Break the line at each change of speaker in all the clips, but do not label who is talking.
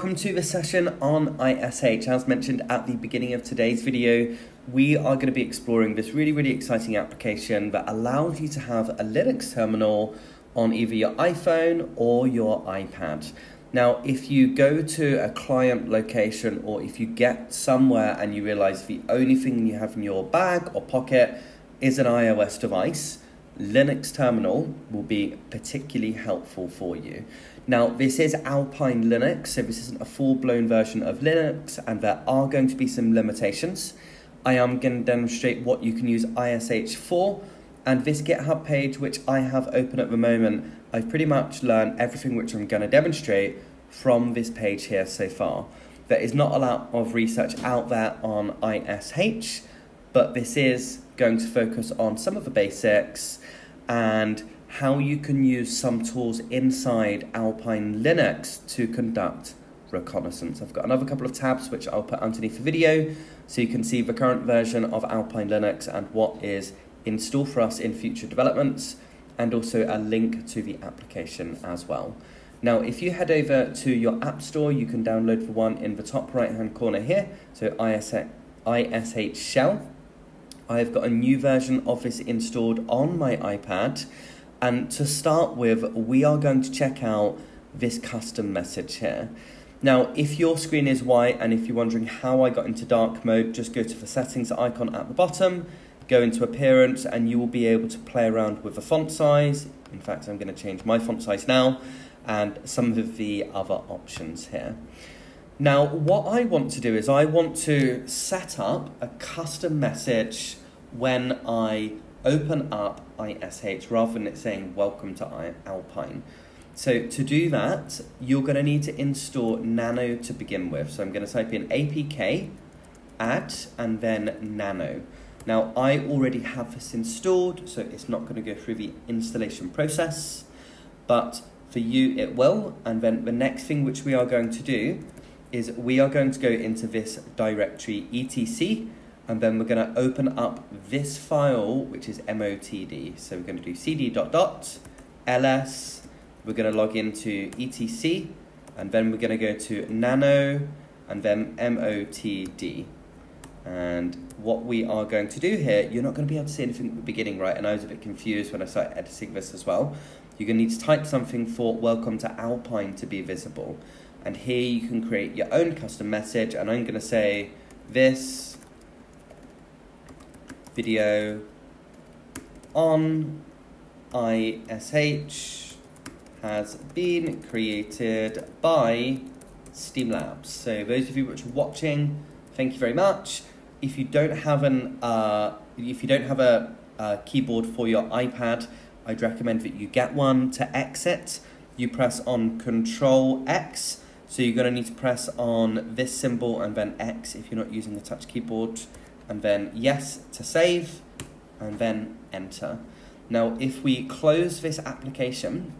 welcome to the session on ISH. As mentioned at the beginning of today's video, we are going to be exploring this really, really exciting application that allows you to have a Linux terminal on either your iPhone or your iPad. Now, if you go to a client location or if you get somewhere and you realize the only thing you have in your bag or pocket is an iOS device, Linux terminal will be particularly helpful for you. Now, this is Alpine Linux, so this isn't a full blown version of Linux, and there are going to be some limitations. I am going to demonstrate what you can use ISH for, and this GitHub page, which I have open at the moment, I've pretty much learned everything which I'm going to demonstrate from this page here so far. There is not a lot of research out there on ISH, but this is going to focus on some of the basics and how you can use some tools inside Alpine Linux to conduct reconnaissance. I've got another couple of tabs which I'll put underneath the video so you can see the current version of Alpine Linux and what is in store for us in future developments and also a link to the application as well. Now, if you head over to your App Store, you can download the one in the top right hand corner here, so ISH Shell. I've got a new version of this installed on my iPad and to start with, we are going to check out this custom message here. Now, if your screen is white and if you're wondering how I got into dark mode, just go to the settings icon at the bottom, go into appearance, and you will be able to play around with the font size. In fact, I'm going to change my font size now and some of the other options here. Now, what I want to do is I want to set up a custom message when I open up ISH rather than it saying welcome to Alpine. So to do that, you're going to need to install Nano to begin with. So I'm going to type in apk add and then Nano. Now I already have this installed, so it's not going to go through the installation process, but for you it will. And then the next thing which we are going to do is we are going to go into this directory etc and then we're going to open up this file, which is motd. So we're going to do cd dot dot ls, we're going to log into etc, and then we're going to go to nano, and then motd. And what we are going to do here, you're not going to be able to see anything at the beginning, right? And I was a bit confused when I started editing this as well. You're going to need to type something for welcome to Alpine to be visible. And here you can create your own custom message, and I'm going to say this video on ISH has been created by Steam Labs. So those of you which are watching, thank you very much. If you don't have an uh, if you don't have a, a keyboard for your iPad, I'd recommend that you get one. To exit, you press on Control X. So you're going to need to press on this symbol and then X if you're not using the touch keyboard and then yes to save, and then enter. Now, if we close this application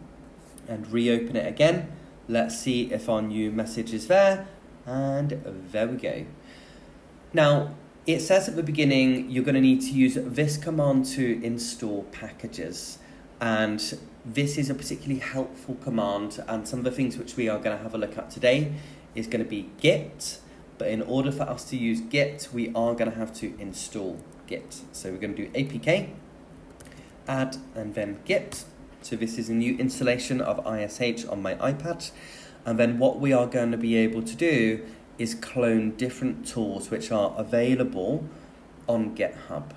and reopen it again, let's see if our new message is there, and there we go. Now, it says at the beginning you're going to need to use this command to install packages, and this is a particularly helpful command, and some of the things which we are going to have a look at today is going to be git, but in order for us to use git, we are going to have to install git. So we're going to do apk, add, and then git. So this is a new installation of ISH on my iPad. And then what we are going to be able to do is clone different tools which are available on GitHub.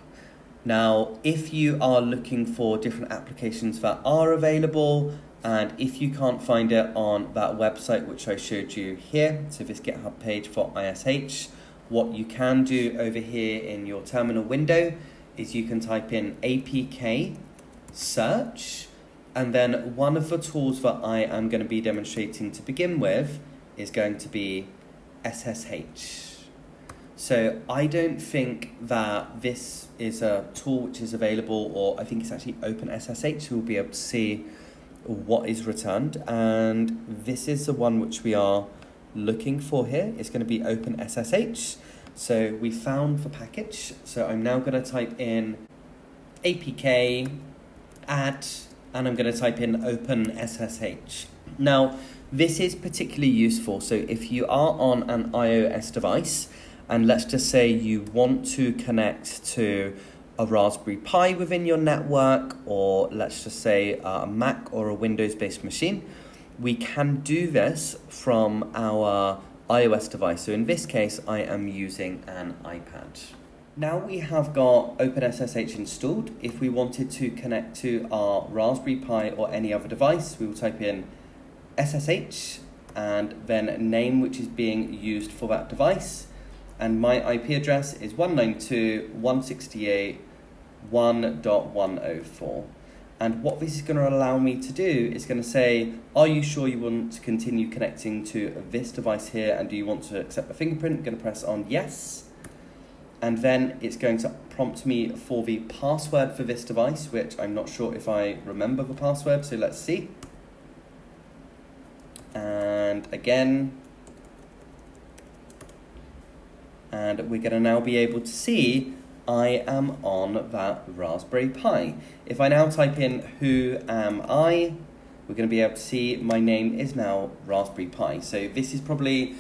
Now, if you are looking for different applications that are available, and if you can't find it on that website which I showed you here, so this GitHub page for ISH, what you can do over here in your terminal window is you can type in apk search and then one of the tools that I am going to be demonstrating to begin with is going to be SSH. So I don't think that this is a tool which is available or I think it's actually OpenSSH who will be able to see what is returned and this is the one which we are looking for here. It's going to be open SSH so we found the package. So I'm now going to type in apk add and I'm going to type in open SSH now This is particularly useful. So if you are on an iOS device, and let's just say you want to connect to a Raspberry Pi within your network, or let's just say uh, a Mac or a Windows based machine, we can do this from our iOS device. So in this case, I am using an iPad. Now we have got OpenSSH installed. If we wanted to connect to our Raspberry Pi or any other device, we will type in SSH and then name which is being used for that device. And my IP address is 192.168.1.104. And what this is going to allow me to do is going to say, are you sure you want to continue connecting to this device here and do you want to accept the fingerprint? I'm going to press on yes and then it's going to prompt me for the password for this device, which I'm not sure if I remember the password, so let's see. And again, and we're going to now be able to see I am on that Raspberry Pi. If I now type in who am I, we're going to be able to see my name is now Raspberry Pi. So this is probably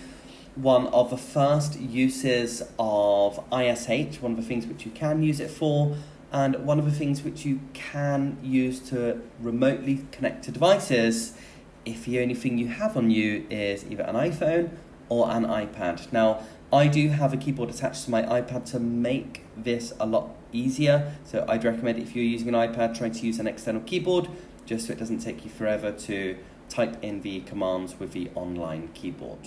one of the first uses of ISH, one of the things which you can use it for, and one of the things which you can use to remotely connect to devices if the only thing you have on you is either an iPhone or an iPad. Now, I do have a keyboard attached to my iPad to make this a lot easier, so I'd recommend if you're using an iPad, try to use an external keyboard just so it doesn't take you forever to type in the commands with the online keyboard.